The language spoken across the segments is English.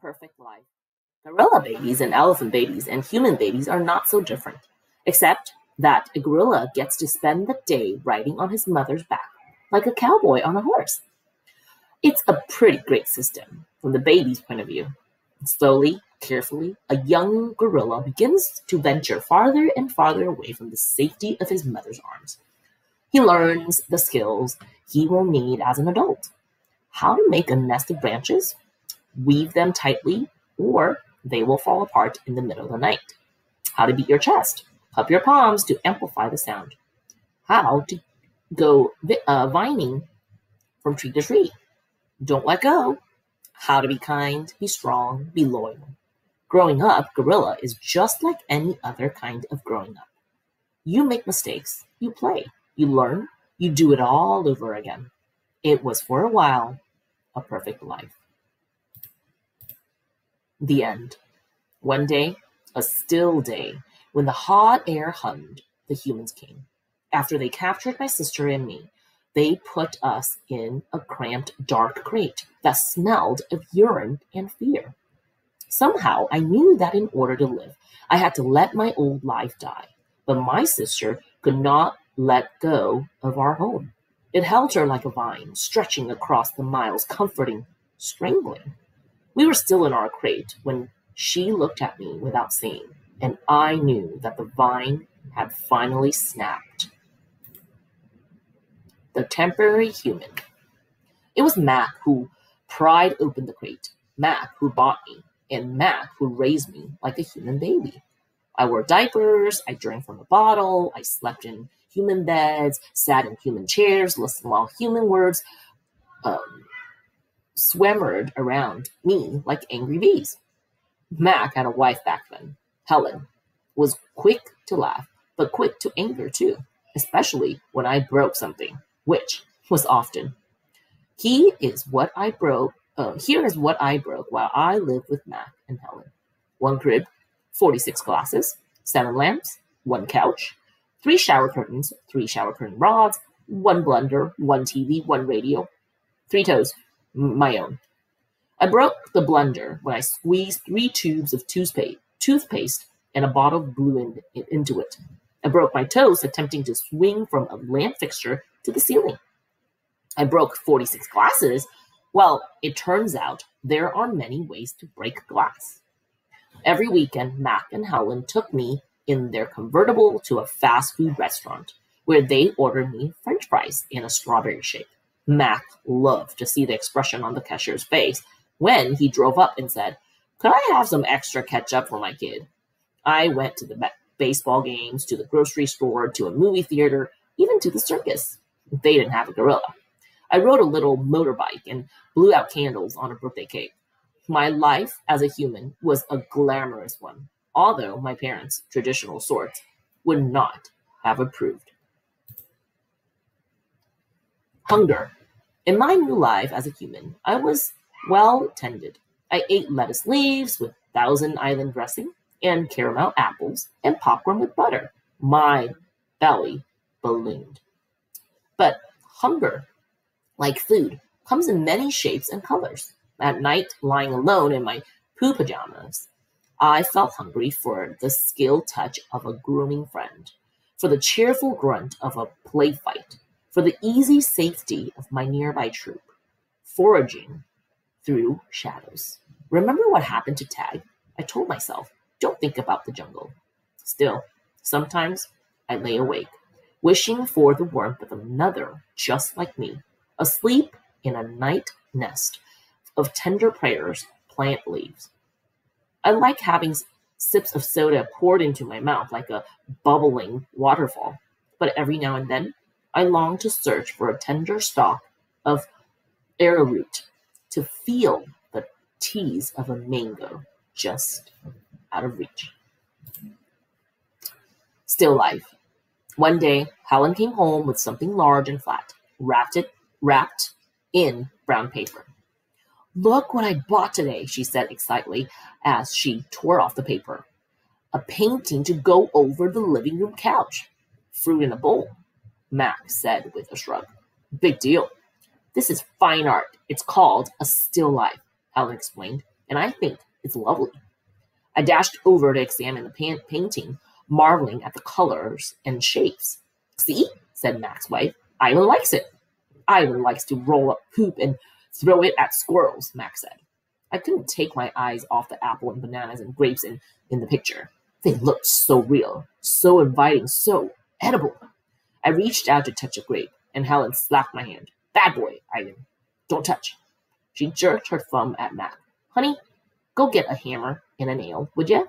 perfect life. Gorilla babies and elephant babies and human babies are not so different, except that a gorilla gets to spend the day riding on his mother's back like a cowboy on a horse. It's a pretty great system from the baby's point of view. Slowly, carefully, a young gorilla begins to venture farther and farther away from the safety of his mother's arms. He learns the skills he will need as an adult how to make a nest of branches, weave them tightly, or they will fall apart in the middle of the night. How to beat your chest, cup your palms to amplify the sound. How to go uh, vining from tree to tree. Don't let go. How to be kind, be strong, be loyal. Growing up, gorilla is just like any other kind of growing up. You make mistakes, you play, you learn, you do it all over again. It was for a while a perfect life. The end. One day, a still day, when the hot air hummed, the humans came. After they captured my sister and me, they put us in a cramped, dark crate that smelled of urine and fear. Somehow I knew that in order to live, I had to let my old life die. But my sister could not let go of our home. It held her like a vine, stretching across the miles, comforting, strangling. We were still in our crate when she looked at me without seeing, and I knew that the vine had finally snapped. The temporary human. It was Mac who pried open the crate, Mac who bought me, and Mac who raised me like a human baby. I wore diapers, I drank from a bottle, I slept in human beds, sat in human chairs, listened while human words um, swammered around me like angry bees. Mac had a wife back then, Helen, was quick to laugh, but quick to anger too, especially when I broke something, which was often. He is what I broke. Uh, here is what I broke while I lived with Mac and Helen. One crib, 46 glasses, seven lamps, one couch, three shower curtains, three shower curtain rods, one blender, one TV, one radio, three toes, my own. I broke the blender when I squeezed three tubes of toothpaste, and a bottle of glue in, into it. I broke my toes attempting to swing from a lamp fixture to the ceiling. I broke 46 glasses. Well, it turns out there are many ways to break glass. Every weekend, Mac and Helen took me in their convertible to a fast food restaurant where they ordered me french fries in a strawberry shake. Mac loved to see the expression on the cashier's face when he drove up and said, Could I have some extra ketchup for my kid? I went to the baseball games, to the grocery store, to a movie theater, even to the circus. They didn't have a gorilla. I rode a little motorbike and blew out candles on a birthday cake. My life as a human was a glamorous one, although my parents, traditional sorts, would not have approved. Hunger. In my new life as a human, I was well tended. I ate lettuce leaves with Thousand Island dressing and caramel apples and popcorn with butter. My belly ballooned. But hunger, like food, comes in many shapes and colors. At night, lying alone in my poo pajamas, I felt hungry for the skilled touch of a grooming friend, for the cheerful grunt of a play fight, for the easy safety of my nearby troop, foraging through shadows. Remember what happened to Tag? I told myself, don't think about the jungle. Still, sometimes I lay awake, wishing for the warmth of another just like me, asleep in a night nest of tender prayers, plant leaves. I like having sips of soda poured into my mouth like a bubbling waterfall, but every now and then I long to search for a tender stalk of arrowroot to feel the tease of a mango just out of reach. Still life. One day, Helen came home with something large and flat, wrapped it wrapped in brown paper. Look what I bought today, she said excitedly as she tore off the paper. A painting to go over the living room couch. Fruit in a bowl, Mac said with a shrug. Big deal. This is fine art. It's called a still life, Helen explained, and I think it's lovely. I dashed over to examine the pan- painting, marveling at the colors and shapes. See, said Mac's wife, Ivan likes it. Ivan likes to roll up poop and throw it at squirrels, Mac said. I couldn't take my eyes off the apple and bananas and grapes in, in the picture. They looked so real, so inviting, so edible. I reached out to touch a grape, and Helen slapped my hand. Bad boy, Ivan. Don't touch. She jerked her thumb at Mac. Honey, go get a hammer and a nail, would you?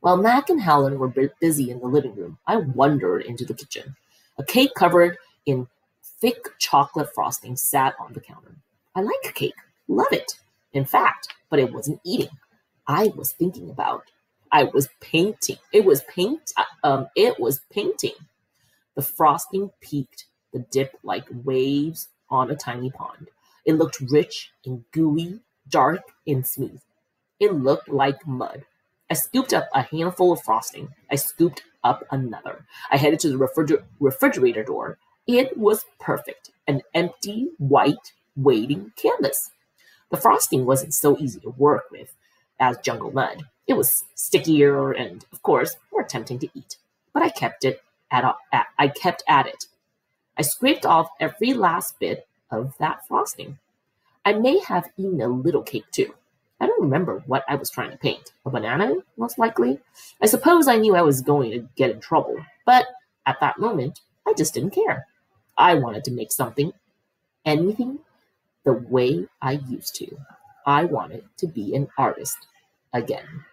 While Mac and Helen were busy in the living room, I wandered into the kitchen. A cake covered in thick chocolate frosting sat on the counter. I like cake, love it. In fact, but it wasn't eating. I was thinking about. I was painting. It was paint. Uh, um, it was painting. The frosting peaked the dip like waves on a tiny pond. It looked rich and gooey, dark and smooth. It looked like mud. I scooped up a handful of frosting. I scooped up another. I headed to the refriger- refrigerator door. It was perfect an empty, white, waiting canvas. The frosting wasn't so easy to work with as jungle mud. It was stickier and, of course, more tempting to eat. But I kept it at, at I kept at it. I scraped off every last bit of that frosting. I may have eaten a little cake too. I don't remember what I was trying to paint. A banana, most likely. I suppose I knew I was going to get in trouble, but at that moment, I just didn't care. I wanted to make something, anything, the way I used to. I wanted to be an artist again.